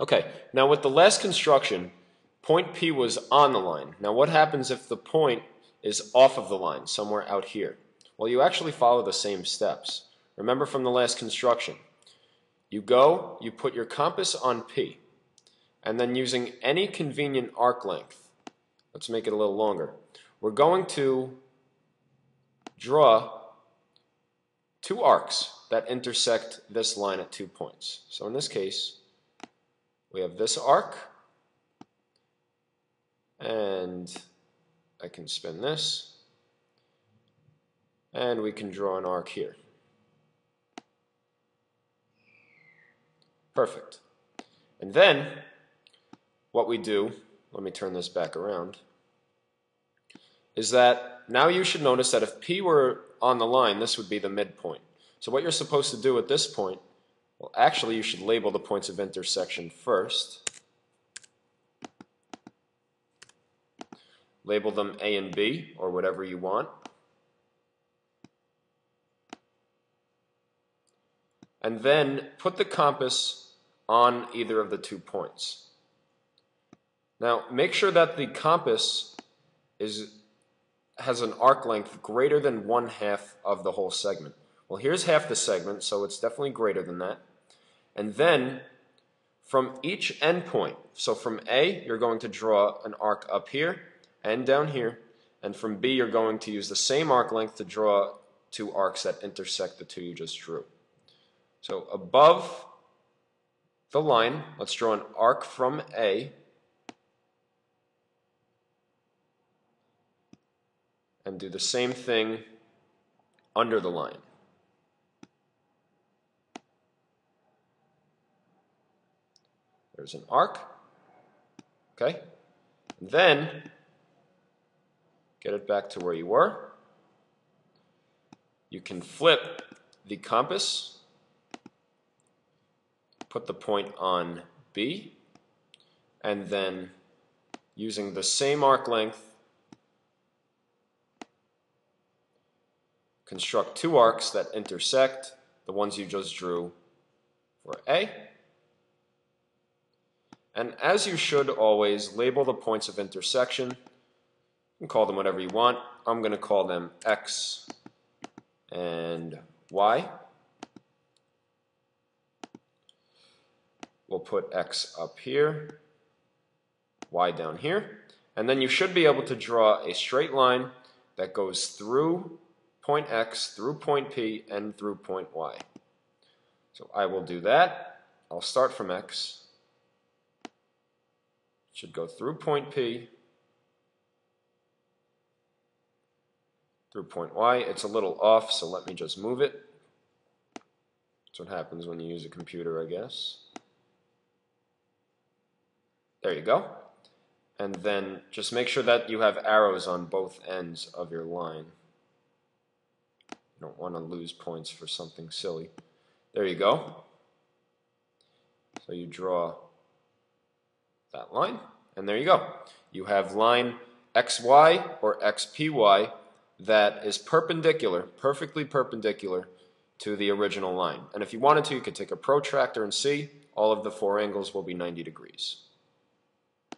Okay, now with the last construction, point P was on the line. Now what happens if the point is off of the line, somewhere out here? Well, you actually follow the same steps. Remember from the last construction. You go, you put your compass on P, and then using any convenient arc length, let's make it a little longer, we're going to draw two arcs that intersect this line at two points. So in this case, we have this arc, and I can spin this, and we can draw an arc here. Perfect. And then what we do, let me turn this back around, is that now you should notice that if P were on the line, this would be the midpoint. So what you're supposed to do at this point, well actually you should label the points of intersection first. Label them A and B, or whatever you want. And then put the compass on either of the two points. Now, make sure that the compass is has an arc length greater than one half of the whole segment. Well, here's half the segment, so it's definitely greater than that. And then from each endpoint, so from A, you're going to draw an arc up here and down here. And from B, you're going to use the same arc length to draw two arcs that intersect the two you just drew. So above the line, let's draw an arc from A and do the same thing under the line. There's an arc. Okay? And then get it back to where you were. You can flip the compass, put the point on B, and then using the same arc length construct two arcs that intersect the ones you just drew for A. And as you should always, label the points of intersection. You can call them whatever you want. I'm going to call them X and Y. We'll put X up here, Y down here. And then you should be able to draw a straight line that goes through point X through point P and through point Y. So I will do that. I'll start from X. Should go through point P, through point Y. It's a little off, so let me just move it. That's what happens when you use a computer, I guess. There you go. And then just make sure that you have arrows on both ends of your line. You don't want to lose points for something silly. There you go. So you draw that line, and there you go. You have line xy or xpy that is perpendicular, perfectly perpendicular to the original line. And if you wanted to, you could take a protractor and see all of the four angles will be 90 degrees.